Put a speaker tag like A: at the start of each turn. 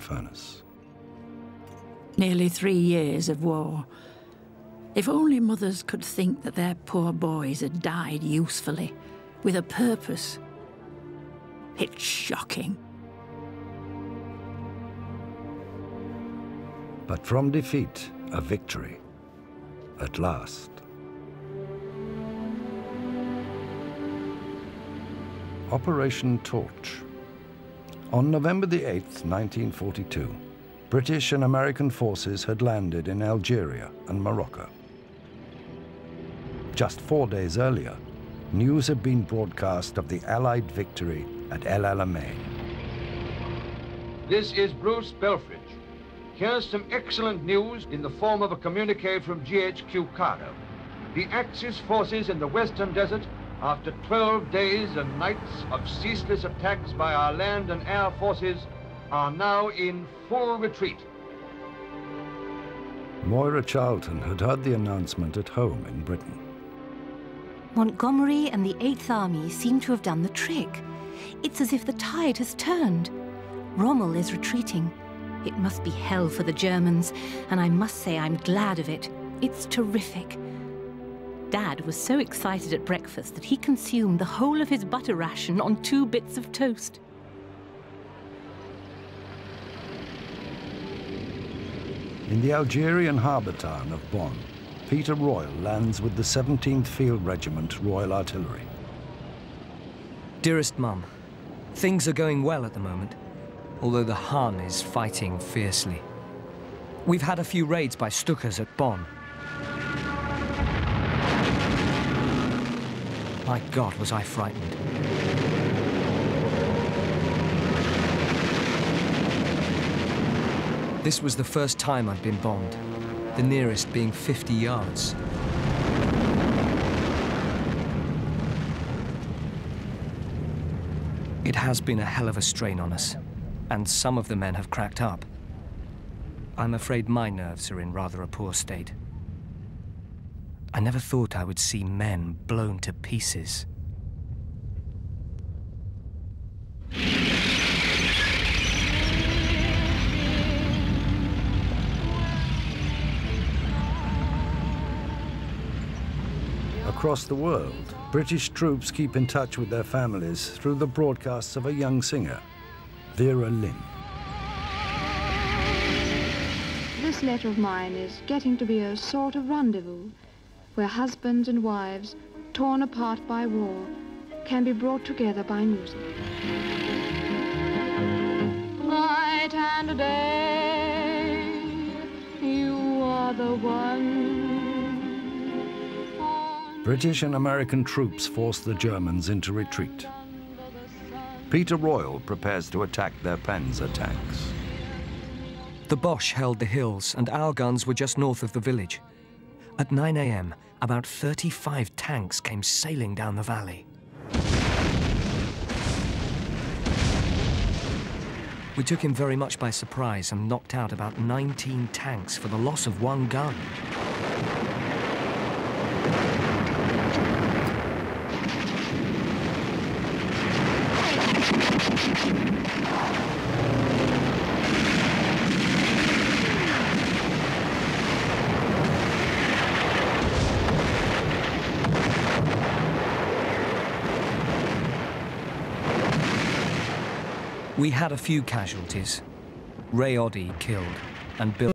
A: furnace.
B: Nearly three years of war. If only mothers could think that their poor boys had died usefully, with a purpose. It's shocking.
A: But from defeat, a victory. At last. Operation Torch. On November the 8th, 1942, British and American forces had landed in Algeria and Morocco. Just four days earlier, news had been broadcast of the Allied victory at El Alamein.
C: This is Bruce Belfrage. Here's some excellent news in the form of a communique from GHQ Cairo. The Axis forces in the Western Desert, after 12 days and nights of ceaseless attacks by our land and air forces, are now in full retreat.
A: Moira Charlton had heard the announcement at home in Britain.
D: Montgomery and the Eighth Army seem to have done the trick. It's as if the tide has turned. Rommel is retreating. It must be hell for the Germans, and I must say I'm glad of it. It's terrific. Dad was so excited at breakfast that he consumed the whole of his butter ration on two bits of toast.
A: In the Algerian harbour town of Bône, Peter Royal lands with the 17th Field Regiment Royal Artillery.
E: Dearest Mum, things are going well at the moment although the Hun is fighting fiercely. We've had a few raids by Stukas at Bône. My God, was I frightened. This was the first time I'd been bombed, the nearest being 50 yards. It has been a hell of a strain on us and some of the men have cracked up. I'm afraid my nerves are in rather a poor state. I never thought I would see men blown to pieces.
A: Across the world, British troops keep in touch with their families through the broadcasts of a young singer Vera Lynn.
F: This letter of mine is getting to be a sort of rendezvous where husbands and wives, torn apart by war, can be brought together by music. Night and day, you are the one.
A: British and American troops force the Germans into retreat. Peter Royal prepares to attack their Panzer tanks.
E: The Boche held the hills, and our guns were just north of the village. At 9 a.m., about 35 tanks came sailing down the valley. We took him very much by surprise and knocked out about 19 tanks for the loss of one gun. We had a few casualties. Ray Oddie killed, and Bill